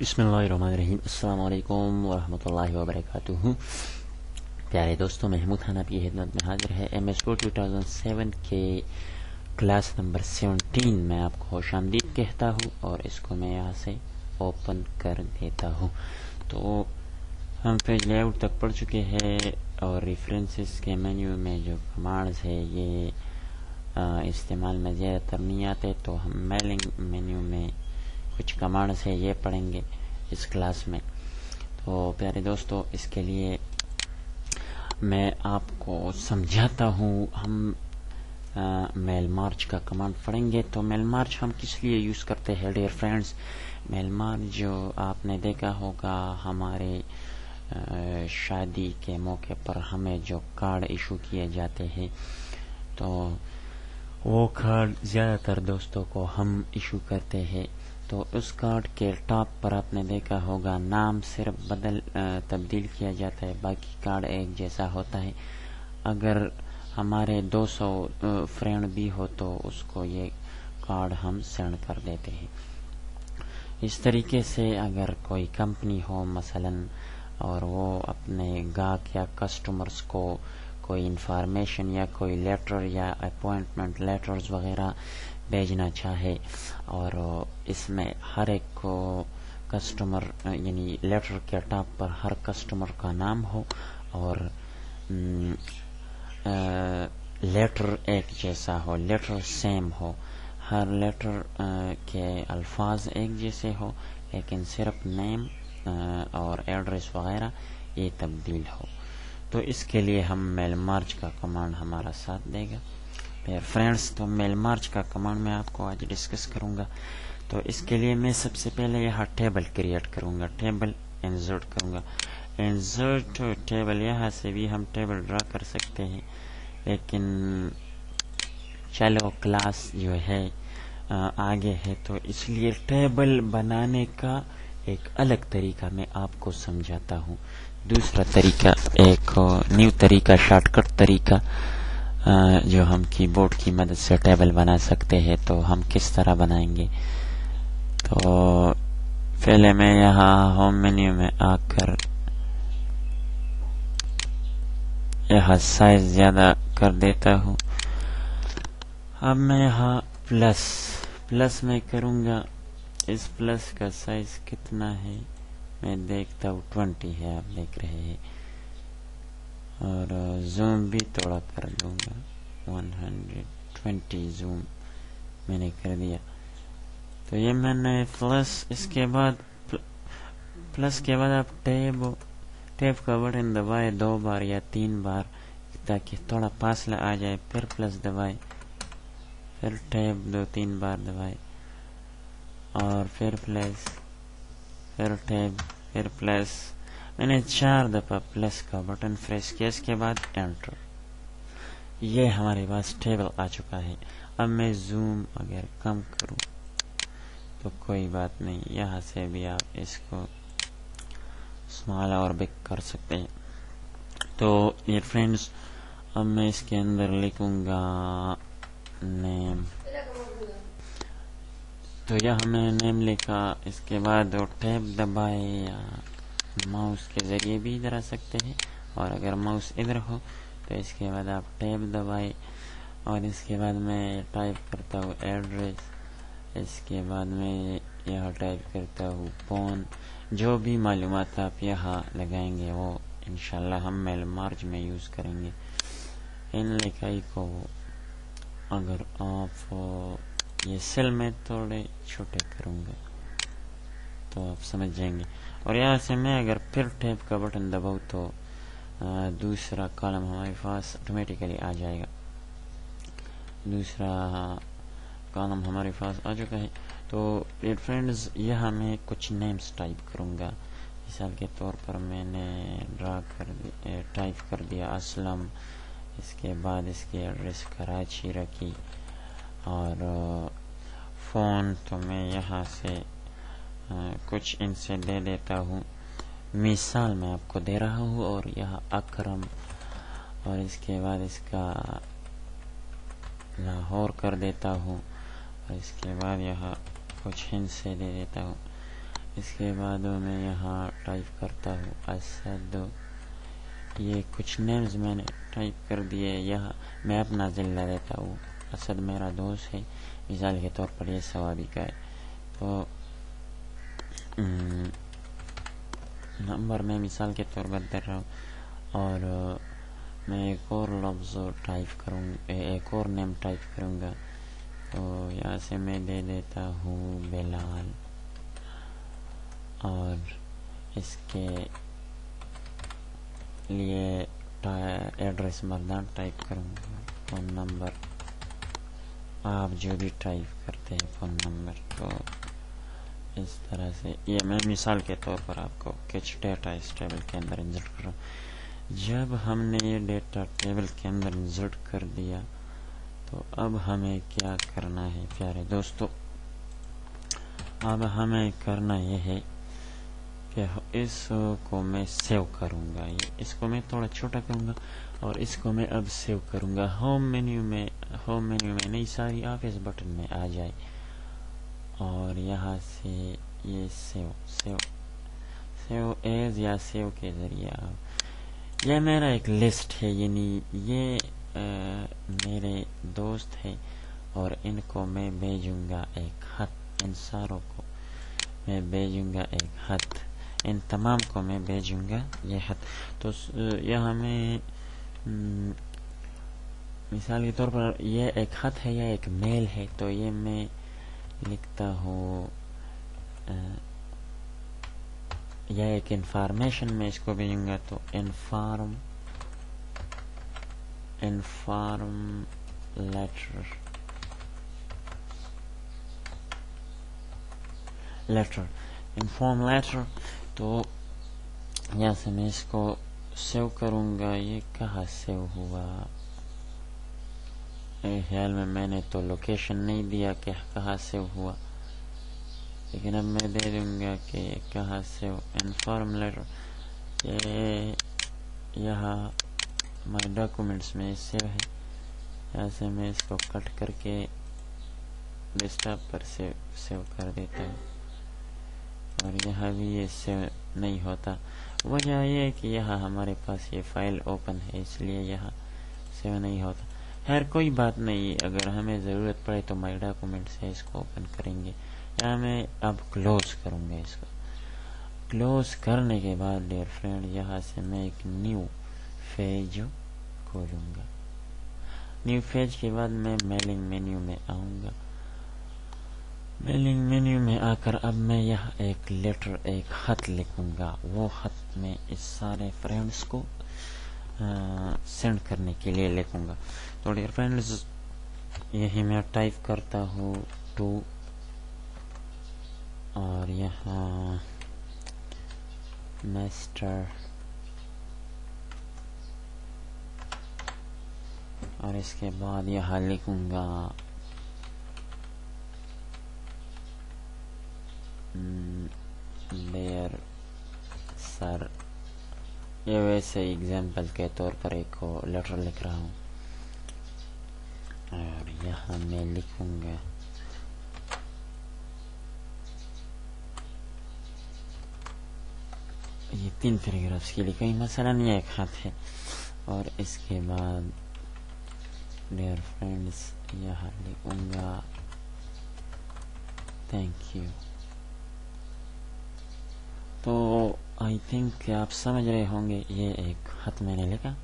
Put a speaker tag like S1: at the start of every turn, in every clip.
S1: بسم اللہ الرحمن الرحیم السلام علیکم ورحمۃ اللہ وبرکاتہ پیارے دوستوں محمود خان آپ کی خدمت میں حاضر ہے۔ M S two thousand seven کے کلاس نمبر سیونٹین میں آپ کو خوش آمدید کہتا ہوں اور اس کو میں یہاں سے اوپن کر دیتا ہوں۔ تو ہم پیج لے آؤٹ تک پڑھ چکے ہیں اور ریفرنسز کے مینیو میں جو کمانڈز ہے یہ استعمال میں زیادہ تر نہیں آتے، تو ہم میلنگ مینیو میں کچھ کمانڈس ہے یہ پڑھیں گے اس کلاس میں۔ تو پیارے دوستو، اس کے لیے میں آپ کو سمجھاتا ہوں، ہم میل مارچ کا کمانڈ پڑھیں گے۔ تو میل مارچ ہم کس لیے یوز کرتے ہیں؟ ڈیئر فرینڈز، میل مارچ جو آپ نے دیکھا ہوگا، ہمارے شادی کے موقع پر ہمیں جو کارڈ ایشو کیے جاتے ہیں۔ تو وہ کارڈ زیادہ تر دوستوں کو ہم ایشو کرتے ہیں۔ تو اس کارڈ کے ٹاپ پر آپ نے دیکھا ہوگا، نام صرف بدل تبدیل کیا جاتا ہے، باقی کارڈ ایک جیسا ہوتا ہے۔ اگر ہمارے دو سو فرینڈ بھی ہو تو اس کو یہ کارڈ ہم سینڈ کر دیتے ہیں۔ اس طریقے سے اگر کوئی کمپنی ہو مثلا، اور وہ اپنے گاہک یا کسٹمرز کو کوئی انفارمیشن یا کوئی لیٹر یا اپوائنٹمنٹ لیٹرز وغیرہ بھیجنا چاہے اور اس میں ہر ایک کو کسٹمر یعنی لیٹر کے ٹاپ پر ہر کسٹمر کا نام ہو اور لیٹر ایک جیسا ہو لیٹر سیم ہو۔ ہر لیٹر کے الفاظ ایک جیسے ہو، لیکن صرف نیم اور ایڈریس وغیرہ یہ تبدیل ہو۔ تو اس کے لیے ہم میل مارچ کا کمانڈ ہمارا ساتھ دے گا۔ فرینڈس تو میل مارچ کا کمانڈ میں آپ کو آج ڈسکس کروں گا۔ تو اس کے لیے میں سب سے پہلے یہاں ٹیبل کریٹ کروں گا، ٹیبل انزرٹ کروں گا۔ انزرٹ ٹیبل یہاں سے بھی ہم ٹیبل ڈرا کر سکتے ہیں، لیکن چلو کلاس جو ہے آگے ہے، تو اس لیے ٹیبل بنانے کا ایک الگ طریقہ میں آپ کو سمجھاتا ہوں۔ دوسرا طریقہ، ایک نیو طریقہ، شارٹ کٹ طریقہ۔ جو ہم کی بورڈ کی مدد سے ٹیبل بنا سکتے ہیں، تو ہم کس طرح بنائیں گے؟ تو پہلے میں یہاں ہوم مینیو میں آ کر یہاں سائز زیادہ کر دیتا ہوں۔ اب میں یہاں پلس پلس میں کروں گا۔ اس پلس کا سائز کتنا ہے؟ میں دیکھتا ہوں ٹوینٹی ہے، آپ دیکھ رہے ہیں۔ اور زوم بھی تھوڑا کر دوں گا۔ ون ہنڈریڈ ٹوینٹی زوم میں نے کر دیا۔ تو یہ میں نے پلس اس کے بعد پلس کے بعد آپ ٹیب ٹیب کا بٹن دبائے دو بار یا تین بار تاکہ تھوڑا فاصلہ آ جائے، پھر پلس دبائے، پھر ٹیب دو تین بار دبائے۔ اور پھر پلس پھر ٹیب، پھر پلس میں نے چار دفعہ پلس کا بٹن فریش کیا، اس کے بعد انٹر یہ ہمارے پاس ٹیبل آ چکا ہے۔ اب میں زوم اگر کم کروں تو کوئی بات نہیں، یہاں سے بھی آپ اس کو اسمال اور بگ کر سکتے ہیں۔ تو یہ فرینڈز اب میں اس کے اندر لکھوں گا نیم تو یہاں میں نیم لکھا، اس کے بعد وہ ٹیب دبائے یا ماؤس کے ذریعے بھی ادھر آ سکتے ہیں اور اگر ماؤس ادھر ہو تو اس کے بعد آپ ٹیب دبائے اور اس کے بعد میں ٹائپ کرتا ہوں ایڈریس، اس کے بعد میں یہاں ٹائپ کرتا ہوں فون، جو بھی معلومات آپ یہاں لگائیں گے وہ انشاءاللہ ہم میل مارچ میں یوز کریں گے۔ ان لکھائی کو اگر آپ یہ سیل میں تھوڑے چھوٹے کروں گا تو آپ سمجھ جائیں گے۔ اور یہاں سے میں اگر پھر ٹیپ کا بٹن دباؤں تو دوسرا کالم ہمارے پاس آٹومیٹیکلی آ جائے گا۔ دوسرا کالم ہمارے پاس آ چکا ہے۔ تو فرینڈز یہاں میں کچھ نیمز ٹائپ کروں گا۔ مثال کے طور پر میں نے ڈرا کر ٹائپ کر دیا، اسلم، اس کے بعد اس کی ایڈریس کراچی رکھی۔ اور فون تو میں یہاں سے کچھ ان سے دے دیتا ہوں۔ مثال میں آپ کو دے رہا ہوں اور یہاں اکرم، اور اس کے بعد اس کا لاہور کر دیتا ہوں، اور اس کے بعد یہاں کچھ ہند سے دے دیتا ہوں۔ اس کے بعد میں یہاں ٹائپ کرتا ہوں، اسد، یہ کچھ نیمز میں نے ٹائپ کر دیے۔ یہاں میں اپنا ذلہ دیتا ہوں، اسد میرا دوست ہے۔ مثال کے طور پر یہ سوابی کا ہے۔ تو نمبر میں مثال کے طور پر دے رہا ہوں اور میں ایک اور لفظ ٹائپ کروں، ایک اور نیم ٹائپ کروں گا۔ تو یہاں سے میں دے دیتا ہوں بلال۔ اور اس کے لیے ایڈریس مردان ٹائپ کروں گا فون نمبر آپ جو بھی ٹائپ کرتے ہیں فون نمبر تو اس طرح سے. یہ میں مثال کے طور پر آپ کو کچھ ڈیٹا اس ٹیبل کے اندر انسرٹ کر رہا ہوں جب ہم نے یہ ڈیٹا ٹیبل کے اندر انسرٹ کر دیا، تو اب ہمیں کیا کرنا ہے پیارے دوستو؟ اب ہمیں کرنا یہ ہے کہ اس کو میں سیو کروں گا. اس کو میں تھوڑا چھوٹا کروں گا اور اس کو میں اب سیو کروں گا. ہوم مینیو میں ہوم مینیو میں نئی ساری آپ اس بٹن میں آ جائے. اور یہاں سے یہ سیو سیو سیو ایز یا سیو کے ذریعے آپ یہ میرا ایک لسٹ ہے یعنی یہ میرے دوست ہے اور ان کو میں بھیجوں گا ایک خط، ان ساروں کو میں بھیجوں گا ایک خط، ان تمام کو میں بھیجوں گا یہ خط۔ تو یہاں میں مثال کے طور پر یہ ایک خط ہے یا ایک میل ہے، تو یہ میں لکھتا ہوں یا ایک انفارمیشن میں اس کو بھیجوں گا تو inform inform letter letter inform letter تو یہاں سے میں اس کو سیو کروں گا، یہ کہاں سیو ہوا؟ میرے خیال میں میں نے تو لوکیشن نہیں دیا کہ کہاں سے ہوا، لیکن اب میں دے دوں گا کہ کہاں سے انفارم لیٹر یہ یہاں مائی ڈاکومنٹس میں سیو ہے۔ یہاں سے میں اس کو کٹ کر کے ڈیسک پر سیو سیو کر دیتا ہوں۔ اور یہاں بھی یہ سیو نہیں ہوتا۔ وجہ یہ ہے کہ یہاں ہمارے پاس یہ فائل اوپن ہے، اس لیے یہاں سیو نہیں ہوتا۔ خیر، کوئی بات نہیں، اگر ہمیں ضرورت پڑے تو مائی ڈاکومنٹ سے اس کو اوپن کریں گے۔ یا میں اب کلوز کروں گا اس کو۔ کلوز کرنے کے بعد ڈیئر فرینڈ یہاں سے میں ایک نیو فیج کھولوں گا۔ نیو فیج کے بعد میں میلنگ مینیو میں آؤں گا۔ میلنگ مینیو میں آ کر اب میں یہاں ایک لیٹر ایک خط لکھوں گا۔ وہ خط میں اس سارے فرینڈس کو سینڈ کرنے کے لیے لکھوں گا۔ تو ڈیئر فرینڈز، یہی میں ٹائپ کرتا ہوں ٹو۔ اور یہاں میسٹر اور اس کے بعد یہاں لکھوں گا۔ ڈیئر سر، یہ ویسے اگزامپل کے طور پر ایک لیٹر لکھ رہا ہوں۔ اور یہاں میں لکھوں گا۔ یہ تین پیراگرافس کے لیے کوئی مسئلہ نہیں ایک خط ہے۔ اور اس کے بعد ڈیئر فرینڈس یہاں لکھوں گا۔ تھینک یو تو آئی تھنک آپ سمجھ رہے ہوں گے، یہ ایک خط میں نے لکھا۔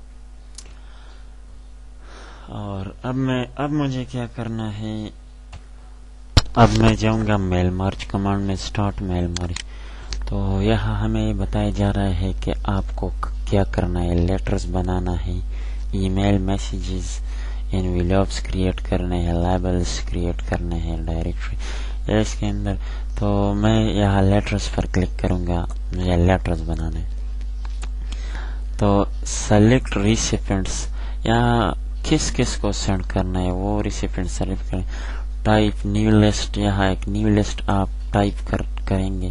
S1: اور اب میں اب مجھے کیا کرنا ہے؟ اب میں جاؤں گا میل مارچ کمانڈ میں اسٹارٹ میل مارچ۔ تو یہاں ہمیں بتایا جا رہا ہے کہ آپ کو کیا کرنا ہے لیٹرز بنانا ہے ای میل میسیجز انویلوپس کریٹ کرنے ہیں لائبلس کریٹ کرنے ہیں ڈائریکٹری اس کے اندر تو میں یہاں لیٹرز پر کلک کروں گا، مجھے لیٹرز بنانے۔ تو سلیکٹ ریسیپینٹس یہاں کس کس کو سینڈ کرنا ہے وہ ریسیپینٹ سلیکٹ کریں۔ ٹائپ نیو لسٹ یہاں ایک نیو لسٹ آپ ٹائپ کریں گے۔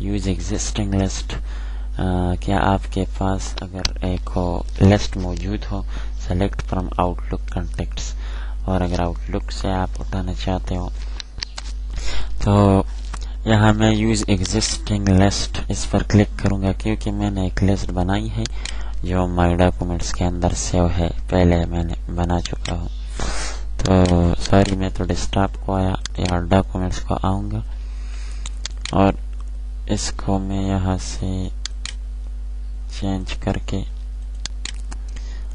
S1: یوز ایگزسٹنگ لسٹ کیا آپ کے پاس اگر ایک ہو لسٹ موجود ہو select from Outlook contacts اور اگر آؤٹ لک سے آپ اٹھانا چاہتے ہو، تو یہاں میں یوز ایگزسٹنگ لسٹ اس پر کلک کروں گا کیونکہ میں نے ایک لسٹ بنائی ہے۔ جو مائی ڈاکومنٹس کے اندر سیو ہے، پہلے میں نے بنا چکا ہوں۔ تو سوری، میں تو ڈسکٹاپ کو آیا یا ڈاکومنٹس کو آؤں گا۔ اور اس کو میں یہاں سے چینج کر کے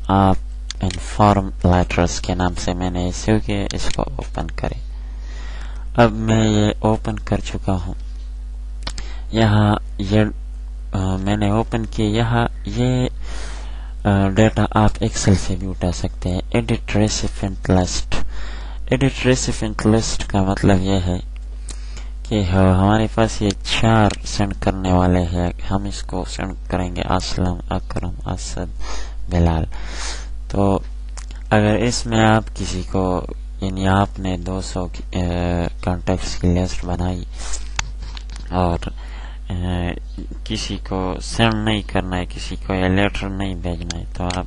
S1: آپ انفارم لیٹرس کے نام سے میں نے سیو کیا، اس کو اوپن کرے اب میں یہ اوپن کر چکا ہوں۔ یہاں یہ میں نے اوپن کیا، یہاں یہ ڈیٹا آپ ایکسل سے بھی اٹھا سکتے ہیں۔ Edit recipient list edit recipient list کا مطلب یہ ہے کہ ہمارے پاس یہ چار سینڈ کرنے والے ہیں۔ ہم اس کو سینڈ کریں گے۔ اسلم اکرم اسد بلال۔ تو اگر اس میں آپ کسی کو یعنی آپ نے دو سو کانٹیکٹس کی لسٹ بنائی اور کسی کو سینڈ نہیں کرنا ہے، کسی کو لیٹر نہیں بھیجنا ہے، تو آپ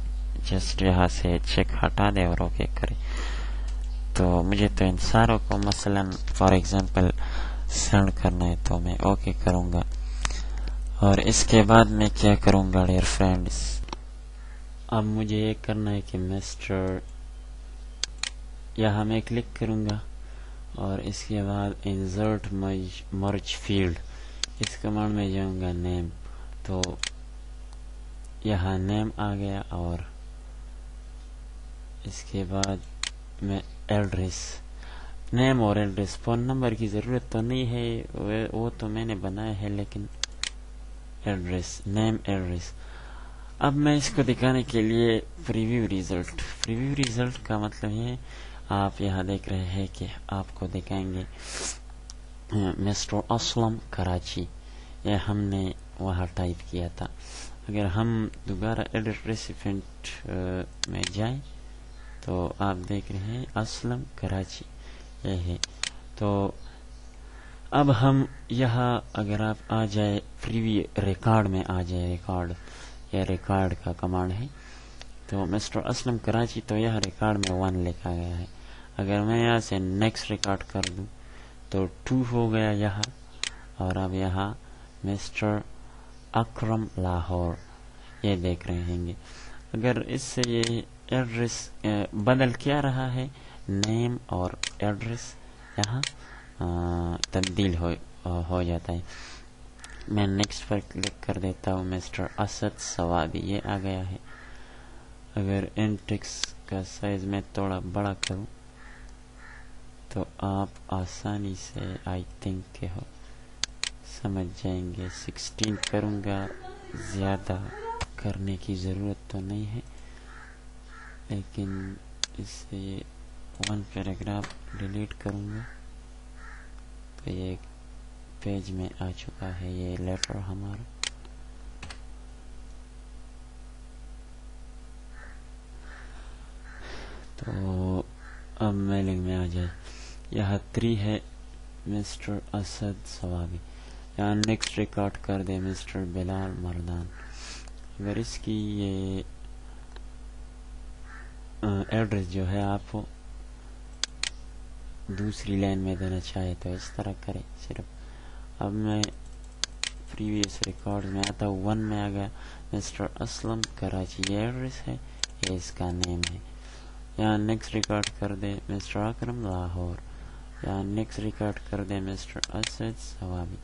S1: جسٹ یہاں سے چیک ہٹا دیں اور اوکے کریں۔ تو مجھے تو ان ساروں کو مثلا فار ایگزامپل سینڈ کرنا ہے تو میں اوکے کروں گا۔ اور اس کے بعد میں کیا کروں گا، ڈیئر فرینڈس اب مجھے یہ کرنا ہے کہ مسٹر، یہاں میں کلک کروں گا اور اس کے بعد انزرٹ مرچ فیلڈ۔ اس کمانڈ میں جاؤں گا نیم، تو یہاں نیم آ گیا اور اس کے بعد میں ایڈریس، نیم اور ایڈریس، فون نمبر کی ضرورت تو نہیں ہے، وہ تو میں نے بنایا ہے، لیکن ایڈریس، نیم ایڈریس۔ اب میں اس کو دکھانے کے لیے پریویو ریزلٹ پریویو ریزلٹ کا مطلب یہ آپ یہاں دیکھ رہے ہیں کہ آپ کو دکھائیں گے۔ مسٹر اسلم کراچی، یہ ہم نے وہاں ٹائپ کیا تھا۔ اگر ہم دوبارہ ایڈٹ ریسیپینٹ میں جائیں، تو آپ دیکھ رہے ہیں اسلم کراچی، یہ ہے۔ تو اب ہم یہاں اگر آپ آ جائے فری ریکارڈ میں آ جائے ریکارڈ یا ریکارڈ کا کمانڈ ہے۔ تو مسٹر اسلم کراچی تو یہ ریکارڈ میں ون لکھا گیا ہے۔ اگر میں یہاں سے نیکسٹ ریکارڈ کر دوں تو ٹو ہو گیا یہاں اور اب یہاں مسٹر اکرم لاہور یہ دیکھ رہے ہیں گے۔ اگر اس سے یہ ایڈریس بدل کیا رہا ہے، نیم اور ایڈریس یہاں تبدیل ہو جاتا ہے۔ میں نیکسٹ پر کلک کر دیتا ہوں، مسٹر اسد سوادی، یہ آ گیا ہے۔ اگر انٹیکس کا سائز میں تھوڑا بڑا کروں۔ تو آپ آسانی سے آئی تھنک کے ہو، سمجھ جائیں گے۔ سکسٹین کروں گا، زیادہ کرنے کی ضرورت تو نہیں ہے، لیکن اس سے ون پیراگراف ڈیلیٹ کروں گا۔ تو یہ پیج میں آ چکا ہے، یہ لیٹر ہمارا۔ تو اب میلنگ میں آ جائے۔ یہاں ہے، مسٹر اسد سوابی یہاں نیکسٹ ریکارڈ کر دے مسٹر بلال مردان۔ اگر اس کی یہ ایڈریس جو ہے آپ دوسری لائن میں دینا چاہے تو اس طرح کرے صرف اب میں پریویس ریکارڈ میں آتا ہوں۔ ون میں آ گیا مسٹر اسلم کراچی۔ یہ ایڈریس ہے، یہ اس کا نیم ہے۔ یہاں نیکسٹ ریکارڈ کر دے مسٹر اکرم لاہور۔ یہاں نیکسٹ ریکارڈ کر دے مسٹر اسد ثوابی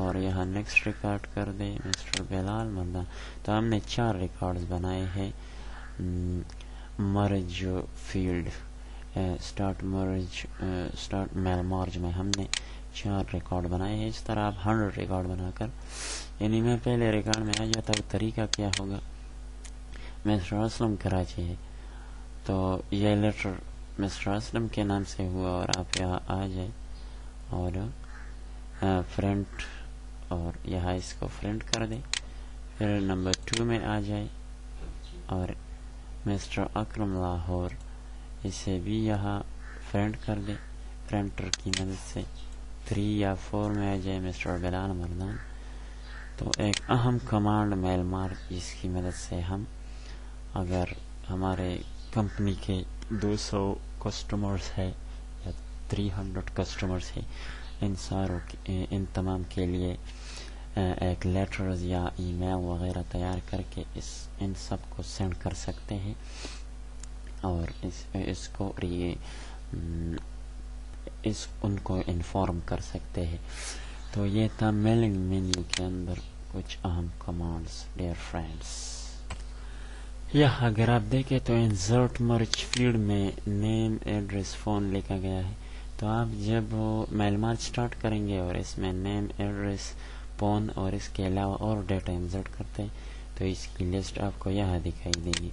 S1: اور یہاں نیکسٹ ریکارڈ کر دے مسٹر بلال مردان تو ہم نے چار ریکارڈز بنائے ہیں. Merge field start merge start mail merge میں ہم نے چار ریکارڈ بنائے ہیں. اس طرح آپ ہنڈریڈ ریکارڈ بنا کر یعنی میں پہلے ریکارڈ میں آ جاتا ہوں، طریقہ کیا ہوگا؟ مسٹر اسلم کراچی ہے. تو یہ لیٹر مسٹر اسلم کے نام سے ہوا اور آپ یہاں آ جائیں اور فرنٹ اور یہاں اس کو فرنٹ کر دیں۔ پھر نمبر ٹو میں آ جائے اور مسٹر اکرم لاہور اسے بھی یہاں فرنٹ کر دیں۔ فرنٹر کی مدد سے تھری یا فور میں آ جائے مسٹر بلال مردان۔ تو ایک اہم کمانڈ میل مارک جس کی مدد سے ہم اگر ہمارے کمپنی کے دو سو کسٹمرس ہے یا تھری ہنڈریڈ کسٹمرس ہے ان ساروں ان تمام کے لیے ایک لیٹرز یا ای میل وغیرہ تیار کر کے اس ان سب کو سینڈ کر سکتے ہیں اور اس اس کو اس ان کو انفارم کر سکتے ہیں۔ تو یہ تھا میلنگ مینیو کے اندر کچھ اہم کمانڈس ڈیئر فرینڈس یہ اگر آپ دیکھیں تو انزرٹ مرچ فیلڈ میں نیم ایڈریس فون لکھا گیا ہے۔ تو آپ جب میل مارچ اسٹارٹ کریں گے اور اس میں نیم ایڈریس فون اور اس کے علاوہ اور ڈیٹا انزرٹ کرتے ہیں، تو اس کی لسٹ آپ کو یہاں دکھائی دے گی۔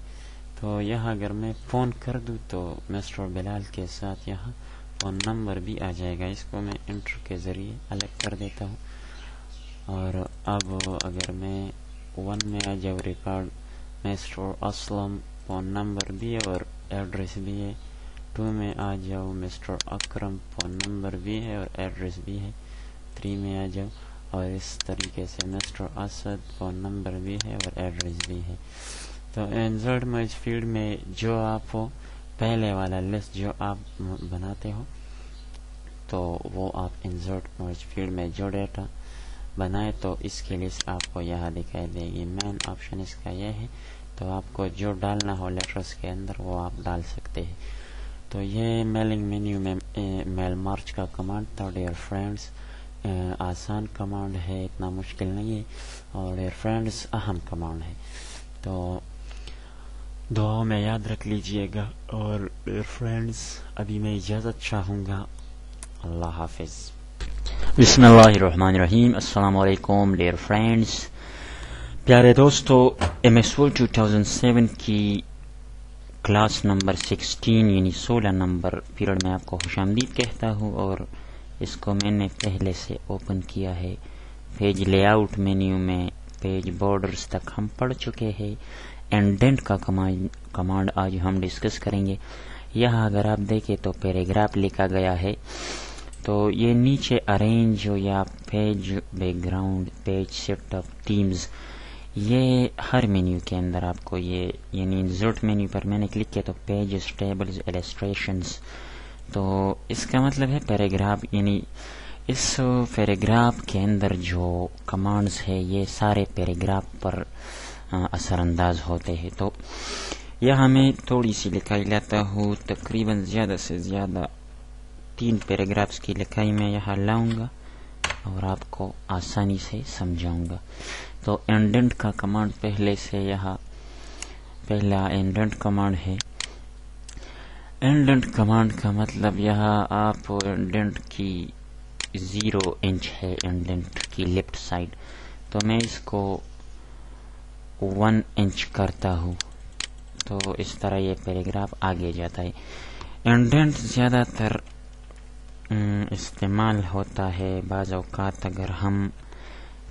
S1: تو یہاں اگر میں فون کر دوں تو مسٹر بلال کے ساتھ یہاں فون نمبر بھی آ جائے گا۔ اس کو میں انٹر کے ذریعے الگ کر دیتا ہوں۔ اور اب اگر میں ون میں آ جاؤ record Mr Aslam phone number بھی ہے اور ایڈریس بھی ہے ٹو میں آ جاؤ مسٹر اکرم فون نمبر بھی ہے اور ایڈریس بھی ہے تھری میں آ جاؤ اور اس طریقے سے مسٹر اسد فون نمبر بھی ہے اور ایڈریس بھی ہے تو انزرٹ مرج فیلڈ میں جو آپ پہلے والا لسٹ جو آپ بناتے ہو تو وہ آپ انزرٹ مرج فیلڈ میں جو ڈیٹا بنائے تو اس کی لسٹ آپ کو یہاں دکھائی دے گی مین آپشن اس کا یہ ہے تو آپ کو جو ڈالنا ہو لیٹرس کے اندر وہ آپ ڈال سکتے ہیں۔ تو یہ میلنگ مینیو میں میل مارچ کا کمانڈ تھا۔ ڈیئر فرینڈس آسان کمانڈ ہے، اتنا مشکل نہیں ہے۔ اور ڈیئر فرینڈس اہم کمانڈ ہے۔ تو دعاؤں میں یاد رکھ لیجیے گا۔ اور ڈیئر فرینڈز ابھی میں اجازت چاہوں گا۔ اللہ حافظ۔
S2: بسم اللہ الرحمن الرحیم۔ السلام علیکم ڈیئر فرینڈز پیارے دوستو، M S two thousand seven کی کلاس نمبر سکسٹین یعنی سولہ نمبر پیریڈ میں آپ کو خوش آمدید کہتا ہوں اور اس کو میں نے پہلے سے اوپن کیا ہے۔ پیج لے آؤٹ مینیو میں پیج بارڈرز تک ہم پڑھ چکے ہیں۔ اینڈینٹ کا کمانڈ آج ہم ڈسکس کریں گے۔ یہاں اگر آپ دیکھیں تو پیراگراف لکھا گیا ہے۔ تو یہ نیچے ارینج یا page background page setup themes یہ ہر مینیو کے اندر آپ کو یہ یعنی زوٹ مینیو پر میں نے کلک کیا تو پیج ٹیبلز ایلسٹریشنز تو اس کا مطلب ہے پیراگراف یعنی اس پیراگراف کے اندر جو کمانڈز ہے، یہ سارے پیراگراف پر اثر انداز ہوتے ہیں۔ تو یہاں میں تھوڑی سی لکھائی لیتا ہوں۔ تقریباً زیادہ سے زیادہ تین پیراگرافس کی لکھائی میں یہاں لاؤں گا اور آپ کو آسانی سے سمجھاؤں گا۔ تو اینڈنٹ کا کمانڈ پہلے سے یہاں، پہلا اینڈنٹ کمانڈ ہے۔ اینڈنٹ کمانڈ کا مطلب یہاں آپ اینڈنٹ کی زیرو انچ ہے اینڈنٹ کی لیفٹ سائڈ تو میں اس کو ون انچ کرتا ہوں۔ تو اس طرح یہ پیراگراف آگے جاتا ہے۔ انڈینٹ زیادہ تر استعمال ہوتا ہے۔ بعض اوقات اگر ہم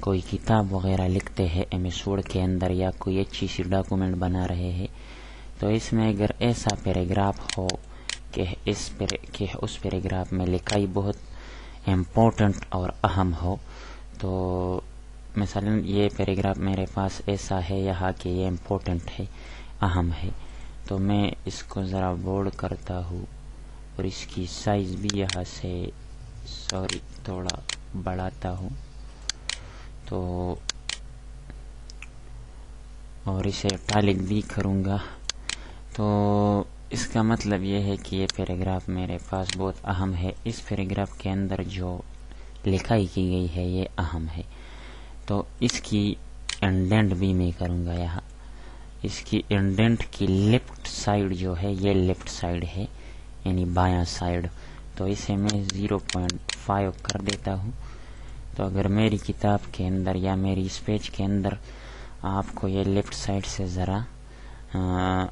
S2: کوئی کتاب وغیرہ لکھتے ہیں ایم ایس کے اندر یا کوئی اچھی سی ڈاکومنٹ بنا رہے ہیں، تو اس میں اگر ایسا پیراگراف ہو کہ اس کہ اس پیراگراف میں لکھائی بہت امپورٹنٹ اور اہم ہو، تو مثلا یہ پیراگراف میرے پاس ایسا ہے، یہاں کہ یہ امپورٹنٹ ہے، اہم ہے، تو میں اس کو ذرا بورڈ کرتا ہوں اور اس کی سائز بھی یہاں سے سوری، تھوڑا بڑھاتا ہوں۔ تو اور اسے ٹالک بھی کروں گا۔ تو اس کا مطلب یہ ہے کہ یہ پیراگراف میرے پاس بہت اہم ہے۔ اس پیراگراف کے اندر جو لکھائی کی گئی ہے، یہ اہم ہے۔ تو اس کی انڈینٹ بھی میں کروں گا یہاں۔ اس کی انڈینٹ کی لیفٹ سائڈ جو ہے، یہ لیفٹ سائڈ ہے یعنی بایاں سائڈ تو اسے میں زیرو پوائنٹ فائیو کر دیتا ہوں۔ تو اگر میری کتاب کے اندر یا میری اس پیج کے اندر آپ کو یہ لیفٹ سائڈ سے ذرا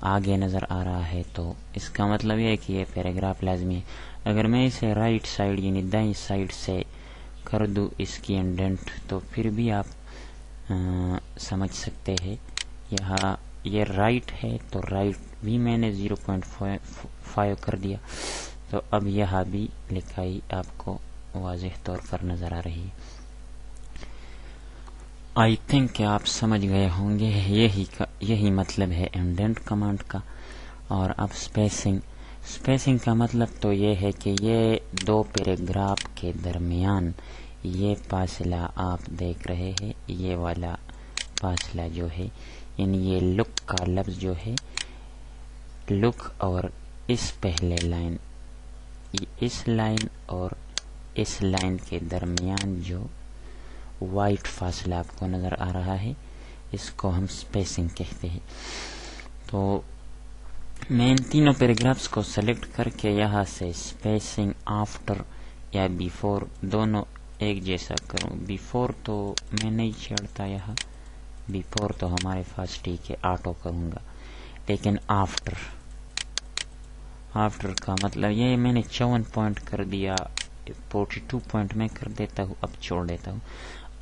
S2: آگے نظر آ رہا ہے تو اس کا مطلب یہ ہے کہ یہ پیراگراف لازمی ہے۔ اگر میں اسے رائٹ سائڈ یعنی دائیں سائڈ سے کر دوں اس کی انڈینٹ تو پھر بھی آپ سمجھ سکتے ہیں۔ یہاں یہ رائٹ ہے تو رائٹ بھی میں نے زیرو پوائنٹ فائیو کر دیا۔ تو اب یہاں بھی لکھائی آپ کو واضح طور پر نظر آ رہی ہے۔ آئی تھنک کہ آپ سمجھ گئے ہوں گے، یہی یہی مطلب ہے انڈینٹ کمانڈ کا اور اب اسپیسنگ
S1: اسپیسنگ کا مطلب تو یہ ہے کہ یہ دو پیراگراف کے درمیان یہ فاصلہ آپ دیکھ رہے ہیں، یہ والا فاصلہ جو ہے یعنی یہ لک کا لفظ جو ہے لک اور اس پہلے لائن اس لائن اور اس لائن کے درمیان جو وائٹ فاصلہ آپ کو نظر آ رہا ہے۔ اس کو ہم سپیسنگ کہتے ہیں۔ تو میں ان تینوں پیراگرافس کو سلیکٹ کر کے یہاں سے سپیسنگ آفٹر یا بیفور دونوں ایک جیسا کروں۔ بیفور تو میں نہیں چھیڑتا یہاں۔ بیفور تو ہمارے پاس ٹھیک ہے آٹو کروں گا۔ لیکن آفٹر آفٹر کا مطلب یہ میں نے چون پوائنٹ کر دیا فورٹی ٹو پوائنٹ میں کر دیتا ہوں، اب چھوڑ دیتا ہوں۔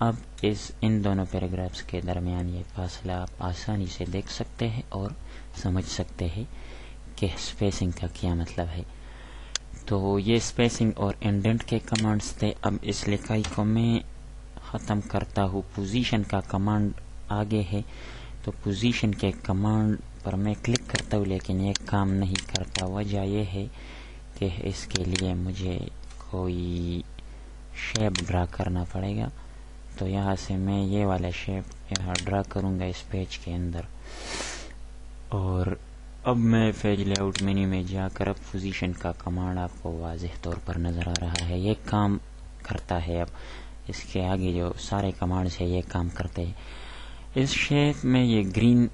S1: اب اس ان دونوں پیراگرافس کے درمیان یہ فاصلہ آپ آسانی سے دیکھ سکتے ہیں اور سمجھ سکتے ہیں کہ اسپیسنگ کا کیا مطلب ہے۔ تو یہ اسپیسنگ اور انڈنٹ کے کمانڈس تھے۔ اب اس لکھائی کو میں ختم کرتا ہوں۔ پوزیشن کا کمانڈ آگے ہے۔ تو پوزیشن کے کمانڈ پر میں کلک کرتا ہوں، لیکن یہ کام نہیں کرتا۔ وجہ یہ ہے کہ اس کے لیے مجھے کوئی شیپ ڈرا کرنا پڑے گا۔ تو یہاں سے میں یہ والا شیپ یہاں ڈرا کروں گا اس پیج کے اندر۔ اور اب میں پیج لے آؤٹ مینیو میں جا کر اب پوزیشن کا کمانڈ آپ کو واضح طور پر نظر آ رہا ہے۔ یہ کام کرتا ہے اب۔ اس کے آگے جو سارے کمانڈس ہیں، یہ کام کرتے ہیں۔ اس شیپ میں یہ گرین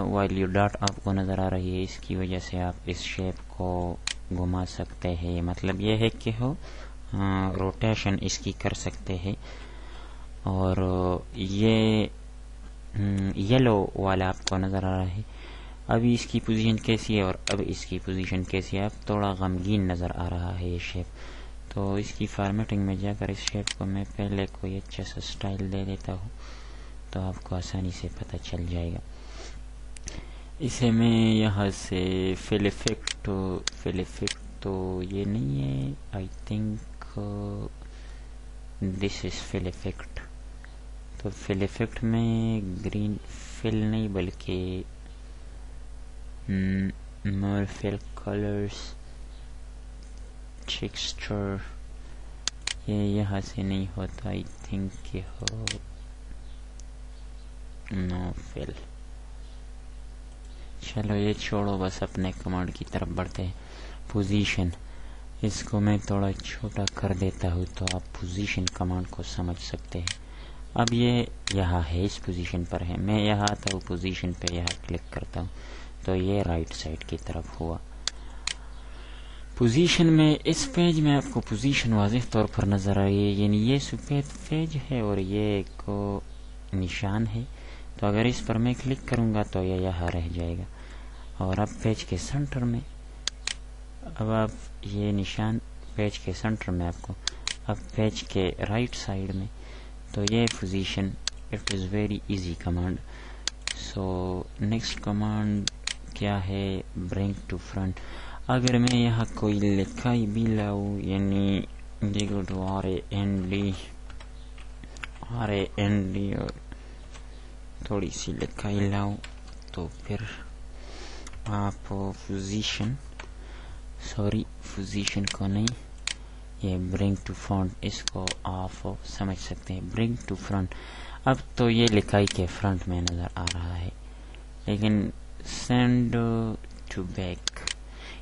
S1: والی ڈاٹ آپ کو نظر آ رہی ہے۔ اس کی وجہ سے آپ اس شیپ کو گھما سکتے ہیں۔ مطلب یہ ہے کہ ہو روٹیشن اس کی کر سکتے ہیں۔ اور یہ یلو والا آپ کو نظر آ رہا ہے۔ ابھی اس کی پوزیشن کیسی ہے اور اب اس کی پوزیشن کیسی ہے، اب تھوڑا غمگین نظر آ رہا ہے یہ شیپ تو اس کی فارمیٹنگ میں جا کر اس شیپ کو میں پہلے کوئی اچھا سا سٹائل دے دیتا ہوں، تو آپ کو آسانی سے پتہ چل جائے گا۔ اسے میں یہاں سے فیلیفیکٹ فیلیفیکٹ تو یہ نہیں ہے آئی تھنک دس از فیلیفیکٹ تو فیلیفیکٹ میں گرین فل نہیں بلکہ مور فل کلرس ٹیکسچر، یہ یہاں سے نہیں ہوتا آئی تھنک کہ ہو نو فل۔ چلو یہ چھوڑو، بس اپنے کمانڈ کی طرف بڑھتے ہیں۔ پوزیشن اس کو میں تھوڑا چھوٹا کر دیتا ہوں تو آپ پوزیشن کمانڈ کو سمجھ سکتے ہیں۔ اب یہ یہاں ہے اس پوزیشن پر ہے۔ میں یہاں آتا ہوں پوزیشن پہ یہاں کلک کرتا ہوں۔ تو یہ رائٹ سائڈ کی طرف ہوا۔ پوزیشن میں اس پیج میں آپ کو پوزیشن واضح طور پر نظر آئی ہے۔ یعنی یہ سفید پیج ہے اور یہ کو نشان ہے۔ تو اگر اس پر میں کلک کروں گا تو یہ یہاں رہ جائے گا۔ اور اب پیج کے سنٹر میں، اب آپ یہ نشان پیج کے سنٹر میں آپ کو، اب پیج کے رائٹ سائڈ میں تو یہ position it is very easy command so next command کیا ہے? برنگ ٹو فرنٹ اگر میں یہاں کوئی لکھائی بھی لاؤں یعنی R A N D R A N D اور تھوڑی سی لکھائی لاؤں، تو پھر آپ پوزیشن سوری پوزیشن کو نہیں یہ برنگ ٹو فرنٹ اس کو آپ سمجھ سکتے ہیں. برنگ ٹو فرنٹ اب تو یہ لکھائی کے فرنٹ میں نظر آ رہا ہے. لیکن سینڈ ٹو بیک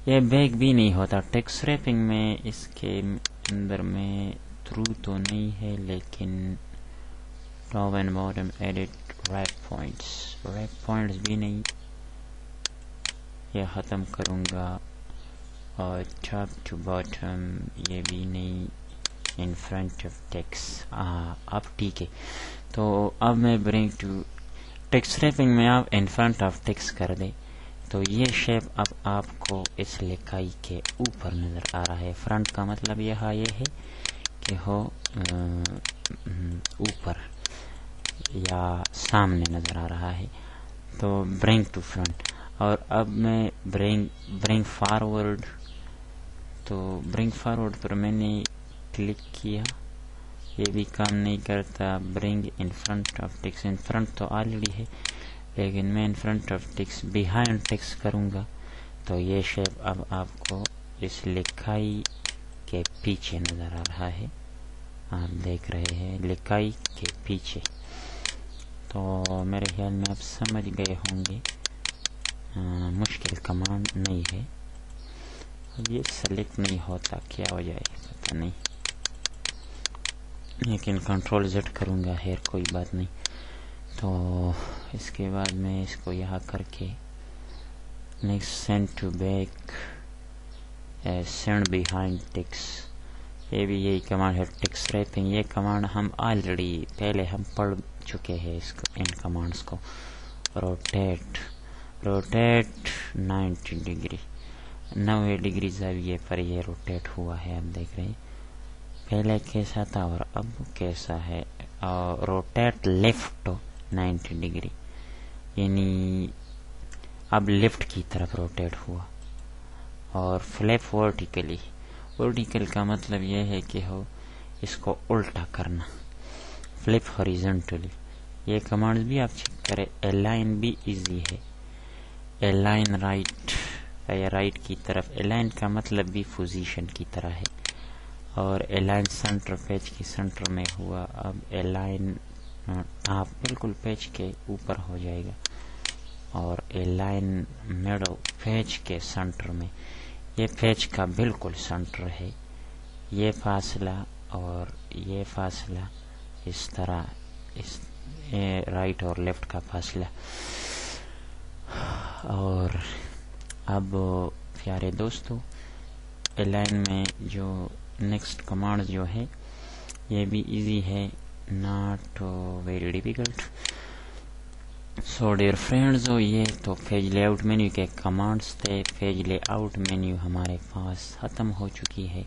S1: یہ بیک بھی نہیں ہوتا. ٹیکس ریپنگ میں اس کے اندر میں تھرو تو نہیں ہے، لیکن top and bottom edit wrap points wrap points بھی نہیں. یہ ختم کروں گا. اور ٹاپ ٹو باٹم یہ بھی نہیں ان فرنٹ آف ٹیکس اب ٹھیک ہے۔ تو اب میں برنگ ٹو ٹیکس ریپنگ میں آپ ان فرنٹ آف ٹیکس کر دیں۔ تو یہ شیپ اب آپ کو اس لکھائی کے اوپر نظر آ رہا ہے۔ فرنٹ کا مطلب یہاں یہ ہے کہ ہو اوپر یا سامنے نظر آ رہا ہے۔ تو برنگ ٹو فرنٹ اور اب میں برنگ برنگ فارورڈ تو برنگ فارورڈ پر میں نے کلک کیا۔ یہ بھی کام نہیں کرتا۔ Bring in front of text in front تو آلریڈی ہے، لیکن میں in front of text behind text کروں گا۔ تو یہ شیپ اب آپ کو اس لکھائی کے پیچھے نظر آ رہا ہے۔ آپ دیکھ رہے ہیں، لکھائی کے پیچھے۔ تو میرے خیال میں آپ سمجھ گئے ہوں گے۔ مشکل کمانڈ نہیں ہے۔ یہ سلیکٹ نہیں ہوتا، کیا ہو جائے پتہ نہیں۔ لیکن کنٹرول زٹ کروں گا ہیر کوئی بات نہیں۔ تو اس کے بعد میں اس کو یہاں کر کے next send to back send behind text یہ بھی یہی کمانڈ ہے ٹکس ریپنگ یہ کمانڈ ہم آلریڈی پہلے ہم پڑھ چکے ہیں اس کو، ان کمانڈس کو۔ روٹیٹ روٹیٹ نائنٹی ڈگری نوے ڈگری زاویے پر یہ روٹیٹ ہوا ہے، آپ دیکھ رہے ہیں۔ پہلے کیسا تھا اور اب کیسا ہے؟ اور روٹیٹ لیفٹ نائنٹی ڈگری یعنی اب لیفٹ کی طرف روٹیٹ ہوا۔ اور فلیپ ورٹیکلی، ورٹیکل کا مطلب یہ ہے کہ ہو، اس کو الٹا کرنا فلپ ہاریزنٹلی یہ کمانڈ بھی آپ چیک کریں اے لائن بھی ایزی ہے۔ اے لائن رائٹ یا رائٹ کی طرف اے کا مطلب بھی پوزیشن کی طرح ہے۔ اور اے لائن سینٹر پیج کے سینٹر میں ہوا، اب اے لائن آپ بالکل پیج کے اوپر ہو جائے گا۔ اور اے لائن میڈو پیج کے سینٹر میں، یہ پیج کا بالکل سینٹر ہے۔ یہ فاصلہ اور یہ فاصلہ اس طرح، اس رائٹ اور لیفٹ کا فاصلہ۔ اور اب پیارے دوستو لائن میں جو نیکسٹ کمانڈ جو ہے، یہ بھی ایزی ہے not very difficult so dear friends یہ تو پیج لے آؤٹ مینیو کے کمانڈس تھے۔ پیج لے آؤٹ مینیو ہمارے پاس ختم ہو چکی ہے۔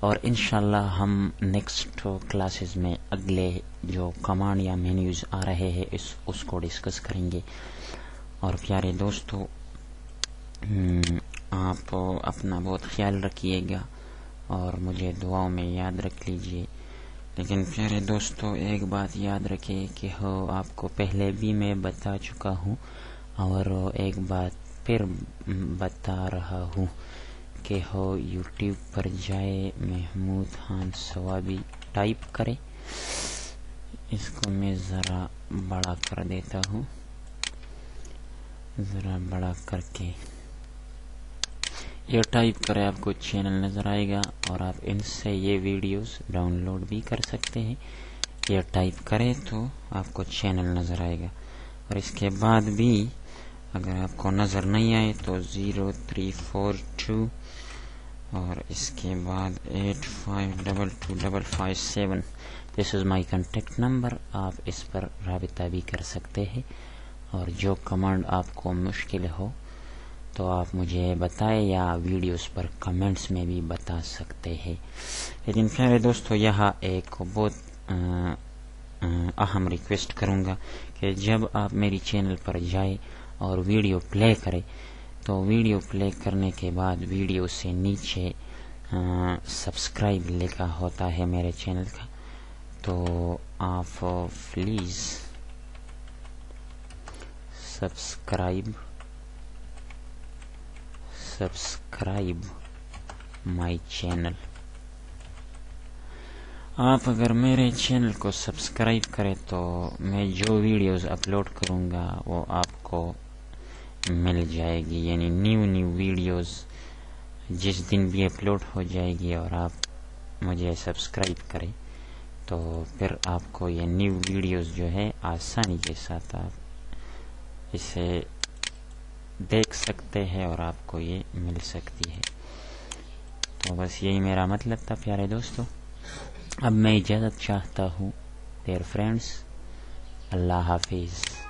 S1: اور انشاءاللہ ہم نیکسٹ کلاسز میں اگلے جو کمانڈ یا مینیوز آ رہے ہیں، اس اس کو ڈسکس کریں گے۔ اور پیارے دوستو آپ اپنا بہت خیال رکھیے گا اور مجھے دعاؤں میں یاد رکھ لیجیے لیکن پیارے دوستو، ایک بات یاد رکھے کہ ہو، آپ کو پہلے بھی میں بتا چکا ہوں اور ایک بات پھر بتا رہا ہوں کہ ہو، یوٹیوب پر جائے محمود خان سوابی ٹائپ کرے اس کو میں ذرا بڑا کر دیتا ہوں۔ ذرا بڑا کر کے۔ یہ ٹائپ کرے آپ کو چینل نظر آئے گا اور آپ ان سے یہ ویڈیوز ڈاؤن لوڈ بھی کر سکتے ہیں۔ یہ ٹائپ کرے تو آپ کو چینل نظر آئے گا۔ اور اس کے بعد بھی اگر آپ کو نظر نہیں آئے تو زیرو تھری فور ٹو اور اس کے بعد eight five double two double five seven. This is my contact number آپ اس پر رابطہ بھی کر سکتے ہیں۔ اور جو کمانڈ آپ کو مشکل ہو تو آپ مجھے بتائیں یا ویڈیوز پر کمنٹس میں بھی بتا سکتے ہیں۔ لیکن پیارے دوستو، یہاں ایک بہت اہم ریکویسٹ کروں گا کہ جب آپ میری چینل پر جائے اور ویڈیو پلے کرے تو ویڈیو پلے کرنے کے بعد ویڈیو سے نیچے سبسکرائب لکھا ہوتا ہے میرے چینل کا۔ تو آپ please subscribe subscribe my channel آپ اگر میرے چینل کو سبسکرائب کرے تو میں جو ویڈیوز اپلوڈ کروں گا وہ آپ کو مل جائے گی یعنی نیو نیو ویڈیوز جس دن بھی اپلوڈ ہو جائے گی اور آپ مجھے سبسکرائب کریں، تو پھر آپ کو یہ نیو ویڈیوز جو ہے آسانی کے ساتھ آپ اسے دیکھ سکتے ہیں اور آپ کو یہ مل سکتی ہے۔ تو بس یہی میرا مطلب تھا پیارے دوستو۔ اب میں اجازت چاہتا ہوں دیر فرینڈس اللہ حافظ۔